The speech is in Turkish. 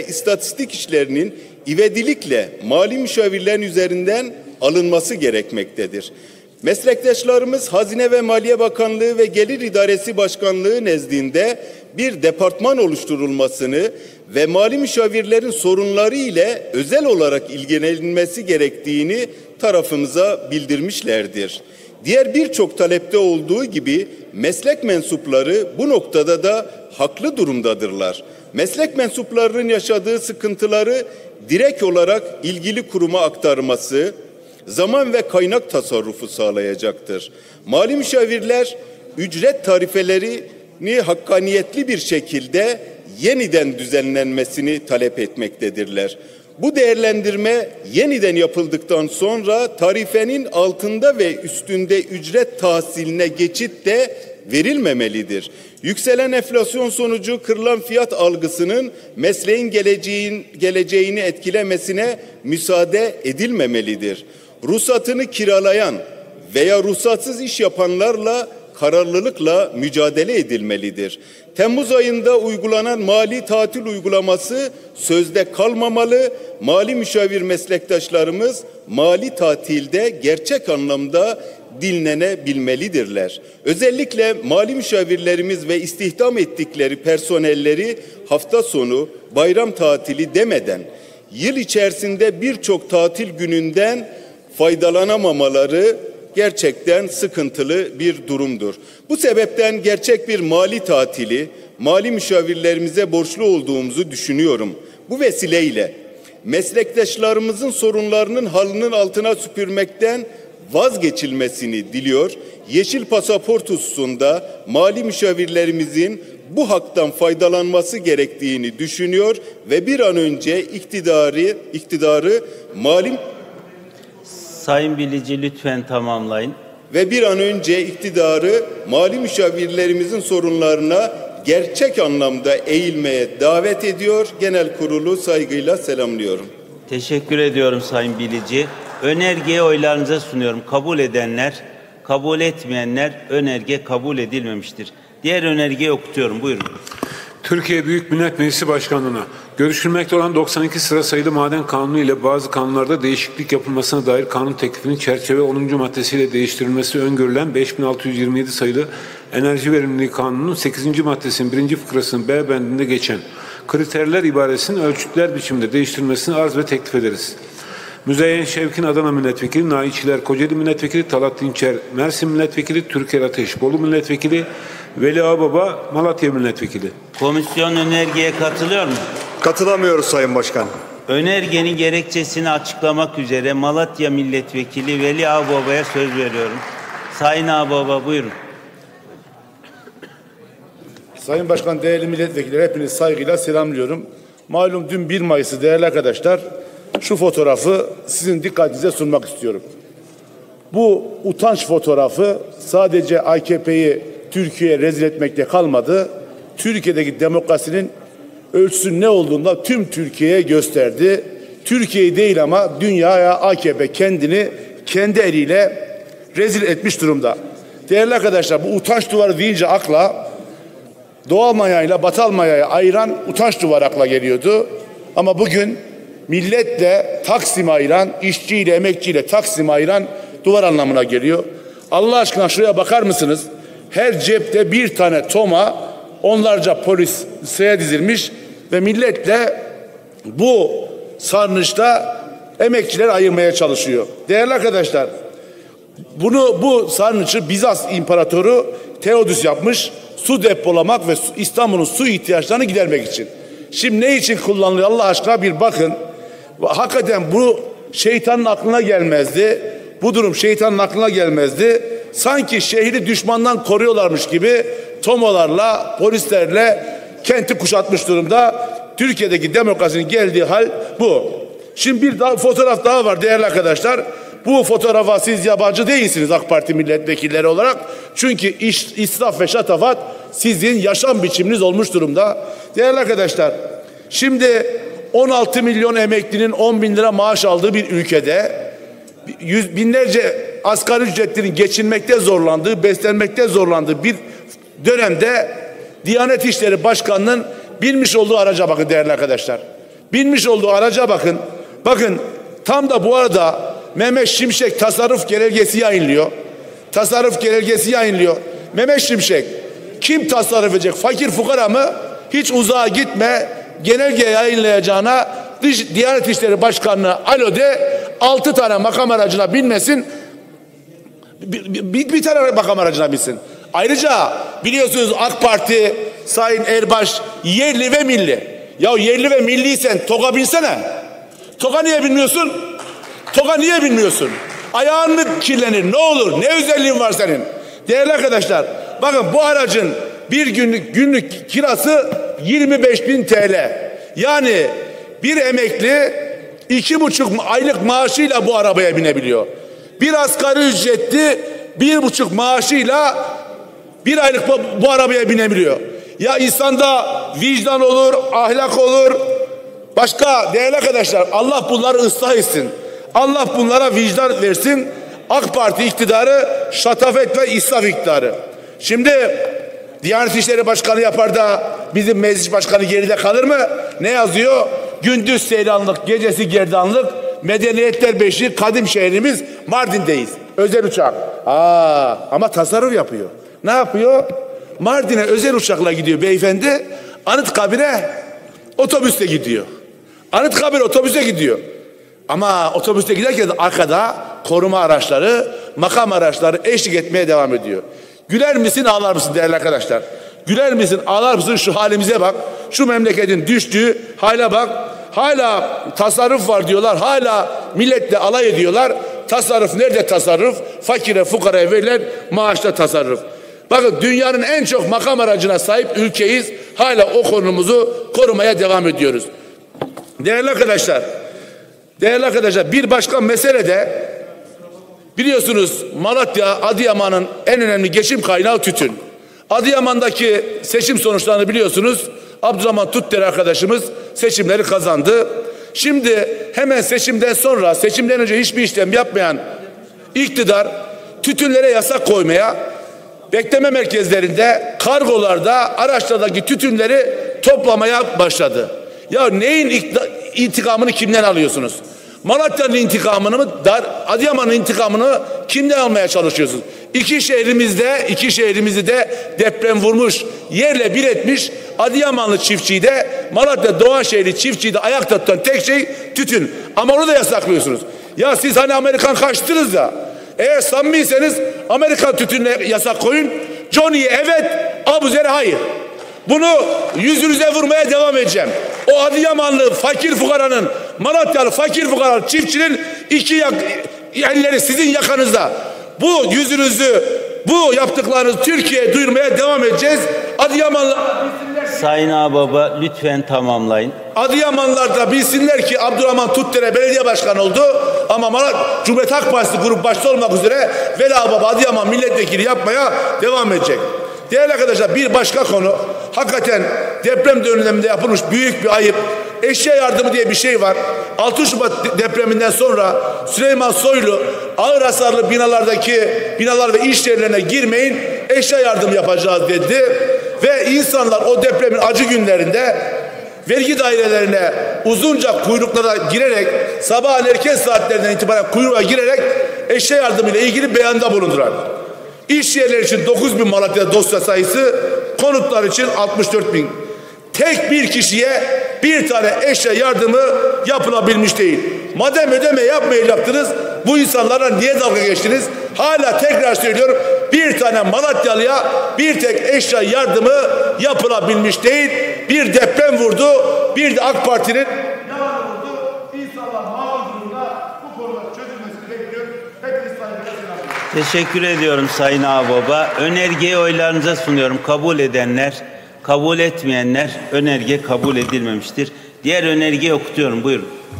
istatistik işlerinin ivedilikle mali müşavirlerin üzerinden alınması gerekmektedir. Meslektaşlarımız Hazine ve Maliye Bakanlığı ve Gelir İdaresi Başkanlığı nezdinde bir departman oluşturulmasını ve mali müşavirlerin sorunları ile özel olarak ilgilenilmesi gerektiğini tarafımıza bildirmişlerdir. Diğer birçok talepte olduğu gibi meslek mensupları bu noktada da haklı durumdadırlar. Meslek mensuplarının yaşadığı sıkıntıları direkt olarak ilgili kuruma aktarması, zaman ve kaynak tasarrufu sağlayacaktır. Mali müşavirler ücret tarifelerini hakkaniyetli bir şekilde yeniden düzenlenmesini talep etmektedirler. Bu değerlendirme yeniden yapıldıktan sonra tarifenin altında ve üstünde ücret tahsiline geçit de verilmemelidir. Yükselen enflasyon sonucu kırılan fiyat algısının mesleğin geleceğin, geleceğini etkilemesine müsaade edilmemelidir. Ruhsatını kiralayan veya ruhsatsız iş yapanlarla kararlılıkla mücadele edilmelidir. Temmuz ayında uygulanan mali tatil uygulaması sözde kalmamalı. Mali müşavir meslektaşlarımız mali tatilde gerçek anlamda dinlenebilmelidirler. Özellikle mali müşavirlerimiz ve istihdam ettikleri personelleri hafta sonu, bayram tatili demeden yıl içerisinde birçok tatil gününden faydalanamamaları gerçekten sıkıntılı bir durumdur. Bu sebepten gerçek bir mali tatili mali müşavirlerimize borçlu olduğumuzu düşünüyorum. Bu vesileyle meslektaşlarımızın sorunlarının halının altına süpürmekten vazgeçilmesini diliyor. Yeşil pasaport hususunda mali müşavirlerimizin bu haktan faydalanması gerektiğini düşünüyor ve bir an önce iktidarı iktidarı mali Sayın Bilici lütfen tamamlayın. Ve bir an önce iktidarı mali müşavirlerimizin sorunlarına gerçek anlamda eğilmeye davet ediyor. Genel kurulu saygıyla selamlıyorum. Teşekkür ediyorum Sayın Bilici. Önergeyi oylarınıza sunuyorum. Kabul edenler, kabul etmeyenler önerge kabul edilmemiştir. Diğer önergeyi okutuyorum. Buyurun. Türkiye Büyük Millet Meclisi Başkanlığı'na görüşülmekte olan 92 sıra sayılı maden kanunu ile bazı kanunlarda değişiklik yapılmasına dair kanun teklifinin çerçeve 10. maddesiyle değiştirilmesi öngörülen 5627 sayılı Enerji Verimliliği Kanunu'nun 8. maddesinin 1. fıkrasının B bendinde geçen kriterler ibaresinin ölçütler biçiminde değiştirilmesini arz ve teklif ederiz. Müzeyyen Şevkin Adana Milletvekili, Naiçiler Kocaeli Milletvekili, Talat Dinçer Mersin Milletvekili, Türker Ateş Bolu Milletvekili, Veli Ağbaba Malatya Milletvekili. Komisyon önergeye katılıyor mu? Katılamıyoruz Sayın Başkan. Önergenin gerekçesini açıklamak üzere Malatya Milletvekili Veli Ağbaba'ya söz veriyorum. Sayın Ağbaba buyurun. Sayın Başkan, değerli milletvekilleri hepinizi saygıyla selamlıyorum. Malum dün 1 Mayıs'ı değerli arkadaşlar şu fotoğrafı sizin dikkatinize sunmak istiyorum. Bu utanç fotoğrafı sadece AKP'yi Türkiye'ye rezil etmekte kalmadı. Türkiye'deki demokrasinin ölçüsünün ne olduğunda tüm Türkiye'ye gösterdi. Türkiye değil ama dünyaya AKP kendini kendi eliyle rezil etmiş durumda. Değerli arkadaşlar bu utanç duvarı deyince akla doğal mayayla batal mayayı ayıran utanç duvarı akla geliyordu. Ama bugün milletle Taksim ayıran, işçiyle, emekçiyle Taksim ayıran duvar anlamına geliyor. Allah aşkına şuraya bakar mısınız? Her cepte bir tane toma, onlarca polis sıraya dizilmiş ve milletle bu sarnıçta emekçiler ayırmaya çalışıyor. Değerli arkadaşlar, bunu bu sarnıcı Bizans İmparatoru Teodus yapmış. Su depolamak ve İstanbul'un su ihtiyaçlarını gidermek için. Şimdi ne için kullanılıyor Allah aşkına bir bakın. Hakikaten bu şeytanın aklına gelmezdi. Bu durum şeytanın aklına gelmezdi. Sanki şehri düşmandan koruyorlarmış gibi tomolarla, polislerle kenti kuşatmış durumda. Türkiye'deki demokrasinin geldiği hal bu. Şimdi bir daha, fotoğraf daha var değerli arkadaşlar. Bu fotoğrafa siz yabancı değilsiniz AK Parti milletvekilleri olarak. Çünkü iş, israf ve şatafat sizin yaşam biçiminiz olmuş durumda. Değerli arkadaşlar, şimdi 16 milyon emeklinin 10 bin lira maaş aldığı bir ülkede yüz binlerce asgari ücretlinin geçinmekte zorlandığı, beslenmekte zorlandığı bir dönemde Diyanet İşleri Başkanı'nın bilmiş olduğu araca bakın değerli arkadaşlar. Binmiş olduğu araca bakın. Bakın tam da bu arada Mehmet Şimşek tasarruf genelgesi yayınlıyor. Tasarruf genelgesi yayınlıyor. Mehmet Şimşek kim tasarruf edecek? Fakir fukara mı? Hiç uzağa gitme. Genelge yayınlayacağına Dış, Diyanet İşleri Başkanlığı alo de altı tane makam aracına binmesin. Bir, bir, bir tane makam aracına binsin. Ayrıca biliyorsunuz AK Parti Sayın Erbaş yerli ve milli. Ya yerli ve milliysen TOG'a binsene. TOG'a niye binmiyorsun? TOG'a niye binmiyorsun? Ayağın mı kirlenir? Ne olur? Ne özelliğin var senin? Değerli arkadaşlar bakın bu aracın bir günlük günlük kirası 25 bin TL. Yani bir emekli iki buçuk aylık maaşıyla bu arabaya binebiliyor. Bir asgari ücretli bir buçuk maaşıyla bir aylık bu, bu arabaya binebiliyor. Ya insanda vicdan olur, ahlak olur. Başka değerli arkadaşlar Allah bunları ıslah etsin. Allah bunlara vicdan versin. AK Parti iktidarı şatafet ve israf iktidarı. Şimdi Diyanet İşleri Başkanı yapar da bizim meclis başkanı geride kalır mı? Ne yazıyor? Gündüz seyranlık, gecesi gerdanlık, medeniyetler beşi, kadim şehrimiz Mardin'deyiz. Özel uçak. Aa, ama tasarruf yapıyor. Ne yapıyor? Mardin'e özel uçakla gidiyor beyefendi. Anıtkabir'e otobüsle gidiyor. Anıtkabir otobüse gidiyor. Ama otobüste giderken de arkada koruma araçları, makam araçları eşlik etmeye devam ediyor. Güler misin ağlar mısın değerli arkadaşlar? Güler misin ağlar mısın şu halimize bak. Şu memleketin düştüğü hale bak. Hala tasarruf var diyorlar. Hala milletle alay ediyorlar. Tasarruf nerede tasarruf? Fakire fukaraya verilen maaşta tasarruf. Bakın dünyanın en çok makam aracına sahip ülkeyiz. Hala o konumuzu korumaya devam ediyoruz. Değerli arkadaşlar, değerli arkadaşlar bir başka mesele de biliyorsunuz Malatya, Adıyaman'ın en önemli geçim kaynağı tütün. Adıyaman'daki seçim sonuçlarını biliyorsunuz. Abdurrahman Tutter arkadaşımız seçimleri kazandı. Şimdi hemen seçimden sonra seçimden önce hiçbir işlem yapmayan iktidar tütünlere yasak koymaya bekleme merkezlerinde kargolarda araçlardaki tütünleri toplamaya başladı. Ya neyin intikamını kimden alıyorsunuz? Malatya'nın intikamını mı, Adıyaman'ın intikamını kimden almaya çalışıyorsunuz? İki şehrimizde, iki şehrimizi de deprem vurmuş, yerle bir etmiş Adıyamanlı çiftçiyi de Malatya Doğanşehirli çiftçiyi de ayakta tutan tek şey tütün. Ama onu da yasaklıyorsunuz. Ya siz hani Amerikan kaçtınız ya. Eğer samimiyseniz Amerikan tütününe yasak koyun. Johnny'ye evet, Abuzer'e hayır. Bunu yüzünüze vurmaya devam edeceğim. O Adıyamanlı fakir fukaranın, Malatyalı fakir fukaranın çiftçinin iki yak, elleri sizin yakanızda. Bu yüzünüzü, bu yaptıklarınızı Türkiye'ye duyurmaya devam edeceğiz. Adıyamanlı Sayın Ağbaba lütfen tamamlayın. Adıyamanlılar da bilsinler ki Abdurrahman Tuttere belediye başkanı oldu ama Malat Cumhuriyet Halk Partisi grup başta olmak üzere Veli Ağbaba Adıyaman milletvekili yapmaya devam edecek. Değerli arkadaşlar bir başka konu hakikaten deprem döneminde yapılmış büyük bir ayıp. Eşya yardımı diye bir şey var. 6 Şubat depreminden sonra Süleyman Soylu ağır hasarlı binalardaki binalar ve iş yerlerine girmeyin eşya yardım yapacağız dedi. Ve insanlar o depremin acı günlerinde vergi dairelerine uzunca kuyruklara girerek sabah erken saatlerinden itibaren kuyruğa girerek eşya yardımı ile ilgili beyanda bulundular. İş yerleri için 9 bin Malatya dosya sayısı, konutlar için 64 bin. Tek bir kişiye bir tane eşya yardımı yapılabilmiş değil. Madem ödeme yapmayacaktınız bu insanlara niye dalga geçtiniz? Hala tekrar söylüyorum bir tane Malatyalı'ya bir tek eşya yardımı yapılabilmiş değil. Bir deprem vurdu bir de AK Parti'nin Teşekkür ediyorum Sayın Ağbaba. Önergeyi oylarınıza sunuyorum. Kabul edenler, kabul etmeyenler önerge kabul edilmemiştir. Diğer önergeyi okutuyorum. Buyurun.